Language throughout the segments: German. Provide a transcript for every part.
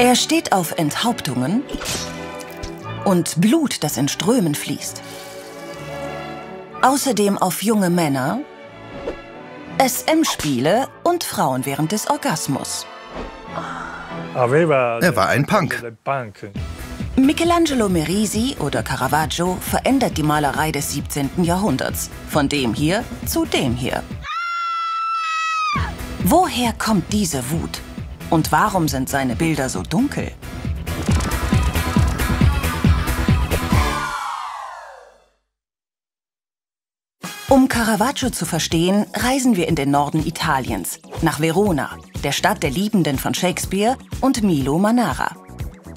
Er steht auf Enthauptungen und Blut, das in Strömen fließt. Außerdem auf junge Männer, SM-Spiele und Frauen während des Orgasmus. Er war ein Punk. Michelangelo Merisi oder Caravaggio verändert die Malerei des 17. Jahrhunderts. Von dem hier zu dem hier. Woher kommt diese Wut? Und warum sind seine Bilder so dunkel? Um Caravaggio zu verstehen, reisen wir in den Norden Italiens, nach Verona, der Stadt der Liebenden von Shakespeare und Milo Manara.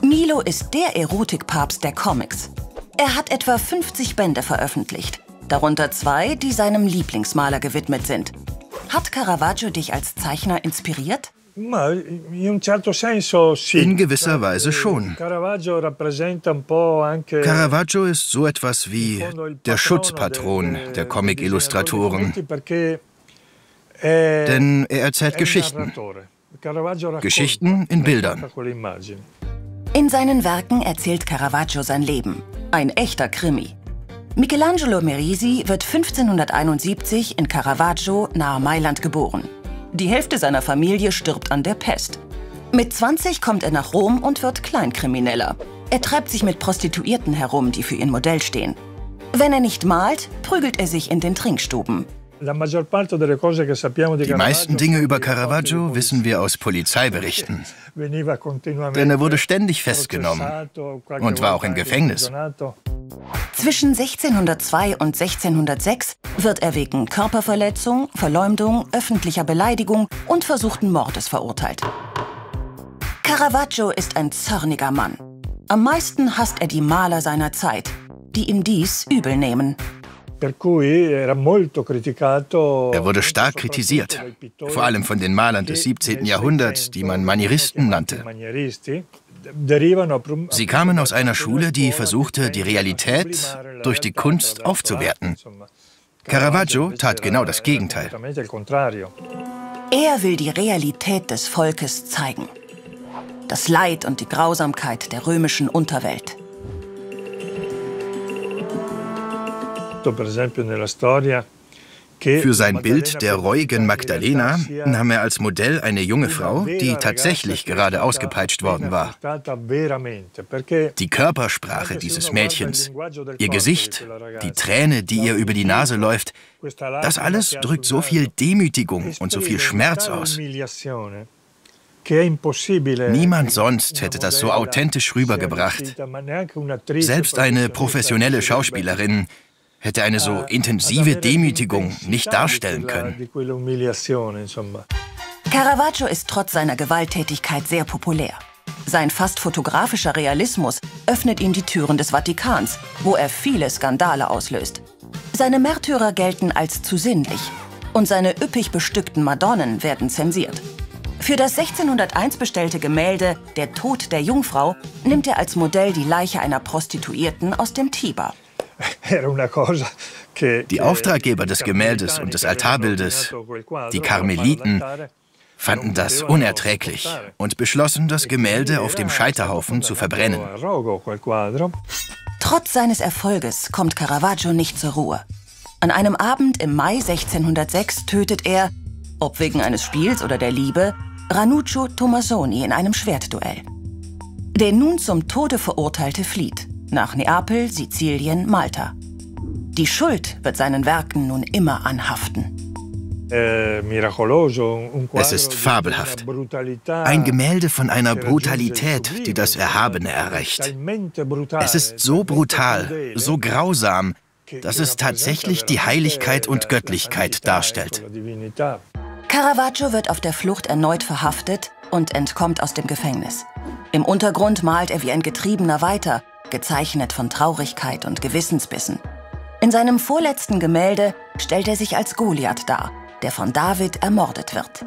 Milo ist der Erotikpapst der Comics. Er hat etwa 50 Bände veröffentlicht, darunter zwei, die seinem Lieblingsmaler gewidmet sind. Hat Caravaggio dich als Zeichner inspiriert? In gewisser Weise schon. Caravaggio ist so etwas wie der Schutzpatron der Comic-Illustratoren. Denn er erzählt Geschichten. Geschichten in Bildern. In seinen Werken erzählt Caravaggio sein Leben. Ein echter Krimi. Michelangelo Merisi wird 1571 in Caravaggio nahe Mailand geboren. Die Hälfte seiner Familie stirbt an der Pest. Mit 20 kommt er nach Rom und wird Kleinkrimineller. Er treibt sich mit Prostituierten herum, die für ihn Modell stehen. Wenn er nicht malt, prügelt er sich in den Trinkstuben. Die meisten Dinge über Caravaggio wissen wir aus Polizeiberichten. Denn er wurde ständig festgenommen und war auch im Gefängnis. Zwischen 1602 und 1606 wird er wegen Körperverletzung, Verleumdung, öffentlicher Beleidigung und versuchten Mordes verurteilt. Caravaggio ist ein zorniger Mann. Am meisten hasst er die Maler seiner Zeit, die ihm dies übel nehmen. Er wurde stark kritisiert, vor allem von den Malern des 17. Jahrhunderts, die man Manieristen nannte. Sie kamen aus einer Schule, die versuchte, die Realität durch die Kunst aufzuwerten. Caravaggio tat genau das Gegenteil. Er will die Realität des Volkes zeigen. Das Leid und die Grausamkeit der römischen Unterwelt. Für sein Bild der reuigen Magdalena nahm er als Modell eine junge Frau, die tatsächlich gerade ausgepeitscht worden war. Die Körpersprache dieses Mädchens, ihr Gesicht, die Träne, die ihr über die Nase läuft, das alles drückt so viel Demütigung und so viel Schmerz aus. Niemand sonst hätte das so authentisch rübergebracht. Selbst eine professionelle Schauspielerin hätte eine so intensive Demütigung nicht darstellen können. Caravaggio ist trotz seiner Gewalttätigkeit sehr populär. Sein fast fotografischer Realismus öffnet ihm die Türen des Vatikans, wo er viele Skandale auslöst. Seine Märtyrer gelten als zu sinnlich und seine üppig bestückten Madonnen werden zensiert. Für das 1601 bestellte Gemälde Der Tod der Jungfrau nimmt er als Modell die Leiche einer Prostituierten aus dem Tiber. Die Auftraggeber des Gemäldes und des Altarbildes, die Karmeliten, fanden das unerträglich und beschlossen, das Gemälde auf dem Scheiterhaufen zu verbrennen. Trotz seines Erfolges kommt Caravaggio nicht zur Ruhe. An einem Abend im Mai 1606 tötet er, ob wegen eines Spiels oder der Liebe, Ranuccio Tomasoni in einem Schwertduell. Der nun zum Tode Verurteilte flieht nach Neapel, Sizilien, Malta. Die Schuld wird seinen Werken nun immer anhaften. Es ist fabelhaft. Ein Gemälde von einer Brutalität, die das Erhabene erreicht. Es ist so brutal, so grausam, dass es tatsächlich die Heiligkeit und Göttlichkeit darstellt. Caravaggio wird auf der Flucht erneut verhaftet und entkommt aus dem Gefängnis. Im Untergrund malt er wie ein Getriebener weiter gezeichnet von Traurigkeit und Gewissensbissen. In seinem vorletzten Gemälde stellt er sich als Goliath dar, der von David ermordet wird.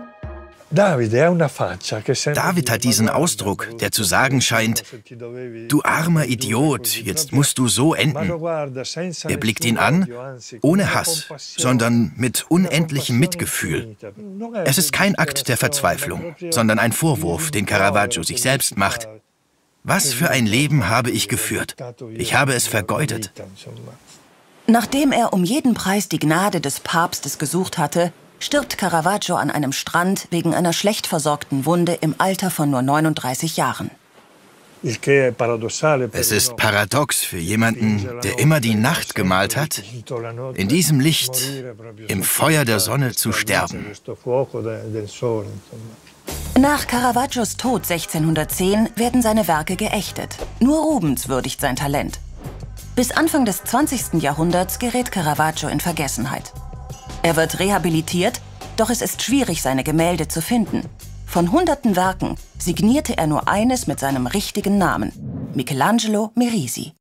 David hat diesen Ausdruck, der zu sagen scheint, du armer Idiot, jetzt musst du so enden. Er blickt ihn an, ohne Hass, sondern mit unendlichem Mitgefühl. Es ist kein Akt der Verzweiflung, sondern ein Vorwurf, den Caravaggio sich selbst macht. Was für ein Leben habe ich geführt? Ich habe es vergeudet. Nachdem er um jeden Preis die Gnade des Papstes gesucht hatte, stirbt Caravaggio an einem Strand wegen einer schlecht versorgten Wunde im Alter von nur 39 Jahren. Es ist paradox für jemanden, der immer die Nacht gemalt hat, in diesem Licht, im Feuer der Sonne zu sterben. Nach Caravaggios Tod 1610 werden seine Werke geächtet. Nur Rubens würdigt sein Talent. Bis Anfang des 20. Jahrhunderts gerät Caravaggio in Vergessenheit. Er wird rehabilitiert, doch es ist schwierig, seine Gemälde zu finden. Von hunderten Werken signierte er nur eines mit seinem richtigen Namen, Michelangelo Merisi.